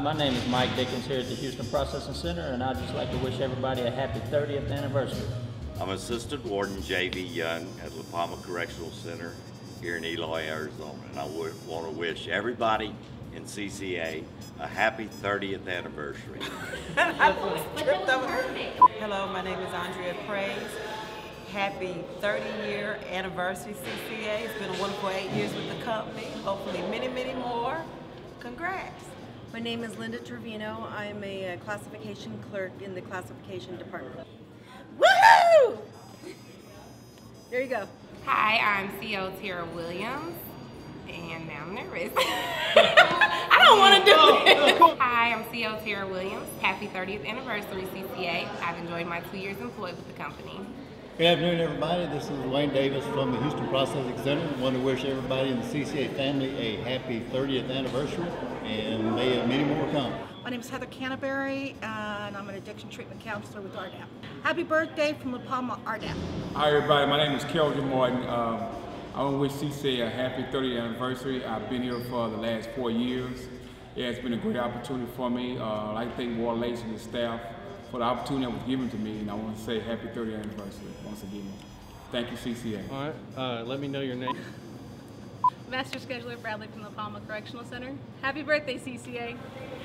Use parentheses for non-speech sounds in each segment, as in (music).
Hi, my name is Mike Dickens here at the Houston Processing Center, and I'd just like to wish everybody a happy 30th anniversary. I'm Assistant Warden J.V. Young at La Palma Correctional Center here in Eloy, Arizona, and I would want to wish everybody in CCA a happy 30th anniversary. (laughs) Hello, my name is Andrea Praise. Happy 30 year anniversary CCA. It's been a wonderful eight years with the company. Hopefully many, many more. Congrats. My name is Linda Trevino. I'm a uh, classification clerk in the classification department. Woohoo! There you go. Hi, I'm CO Tara Williams, and now I'm nervous. (laughs) I don't want to do it. Hi, I'm CO Tara Williams. Happy 30th anniversary, CCA. I've enjoyed my two years employed with the company. Good afternoon, everybody. This is Wayne Davis from the Houston Processing Center. I want to wish everybody in the CCA family a happy 30th anniversary, and may many more come. My name is Heather Canterbury, and I'm an addiction treatment counselor with RDAP. Happy birthday from La Palma, RDAP. Hi, everybody. My name is Kelvin Martin. Um, I want to wish CCA a happy 30th anniversary. I've been here for the last four years. Yeah, it's been a great opportunity for me. Uh, I'd like to thank Ward Lace and the staff for the opportunity that was given to me, and I want to say happy 30th anniversary once again. Thank you, CCA. All right, uh, let me know your name. Master Scheduler Bradley from the Palma Correctional Center. Happy birthday, CCA.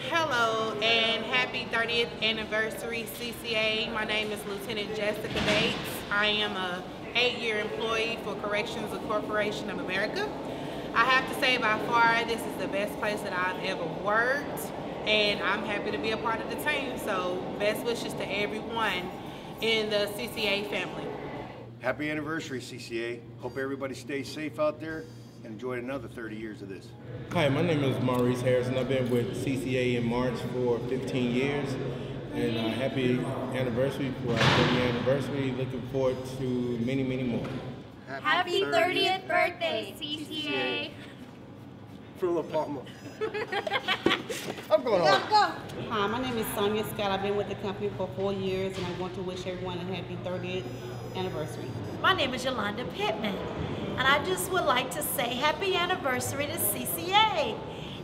Hello and happy 30th anniversary CCA. My name is Lieutenant Jessica Bates. I am a eight-year employee for Corrections Corporation of America. I have to say by far this is the best place that I've ever worked and I'm happy to be a part of the team. So best wishes to everyone in the CCA family. Happy anniversary CCA. Hope everybody stays safe out there and enjoy another 30 years of this. Hi, my name is Maurice Harrison. I've been with CCA in March for 15 years. And uh, happy anniversary for our 30th anniversary. Looking forward to many, many more. Happy 30th birthday, CCA. From La Palma. I'm going on. Go, go. Hi, my name is Sonia Scott. I've been with the company for four years, and I want to wish everyone a happy 30th anniversary. My name is Yolanda Pittman, and I just would like to say happy anniversary to CCA.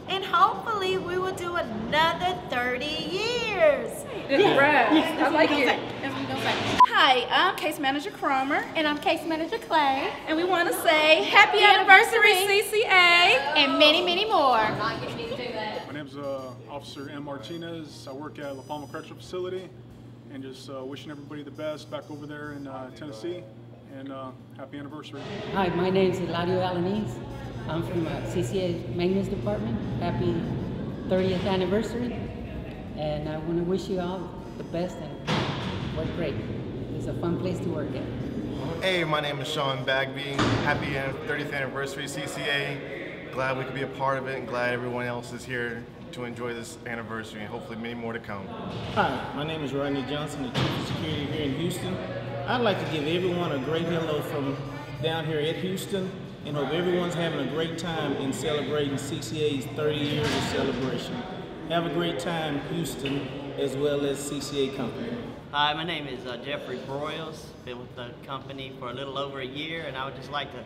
And hopefully we will do another 30 years. Yeah. Right. I like it. That's what gonna say. Hi, I'm Case Manager Cromer. And I'm Case Manager Clay. And we want to say happy, happy anniversary, anniversary, CCA. And many, many more. My name's uh, Officer M. Martinez. I work at La Palma Correctional Facility. And just uh, wishing everybody the best back over there in uh, Tennessee. And uh, happy anniversary. Hi, my name's Eladio Alaniz. I'm from uh, CCA Maintenance Department. Happy 30th anniversary. And I want to wish you all the best and work great. It's a fun place to work at. Hey, my name is Sean Bagby. Happy 30th anniversary CCA. Glad we could be a part of it and glad everyone else is here to enjoy this anniversary and hopefully many more to come. Hi, my name is Rodney Johnson, the Chief of Security here in Houston. I'd like to give everyone a great hello from down here at Houston and hope everyone's having a great time in celebrating CCA's 30 years of celebration. Have a great time, Houston, as well as CCA Company. Hi, my name is uh, Jeffrey Broyles. I've been with the company for a little over a year, and I would just like to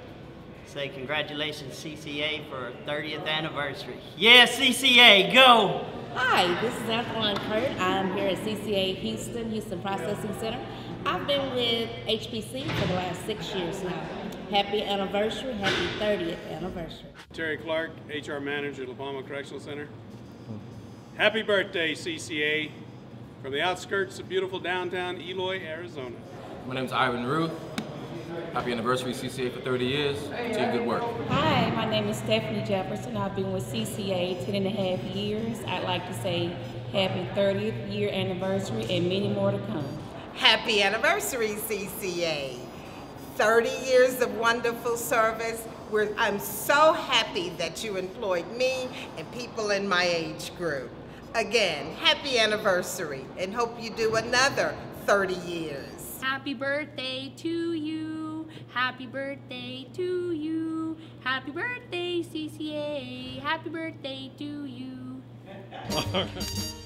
say congratulations, CCA, for 30th anniversary. Yeah, CCA, go! Hi, this is Antoine Kurt. I'm here at CCA Houston, Houston Processing Center. I've been with HPC for the last six years now. Happy anniversary, happy 30th anniversary. Terry Clark, HR Manager at La Palma Correctional Center. Happy birthday, CCA, from the outskirts of beautiful downtown Eloy, Arizona. My name is Ivan Ruth. Happy anniversary, CCA, for 30 years. Team, good work. Hi, my name is Stephanie Jefferson. I've been with CCA 10 and a half years. I'd like to say happy 30th year anniversary and many more to come. Happy anniversary, CCA. 30 years of wonderful service. We're, I'm so happy that you employed me and people in my age group. Again, happy anniversary and hope you do another 30 years. Happy birthday to you. Happy birthday to you. Happy birthday, CCA. Happy birthday to you. (laughs)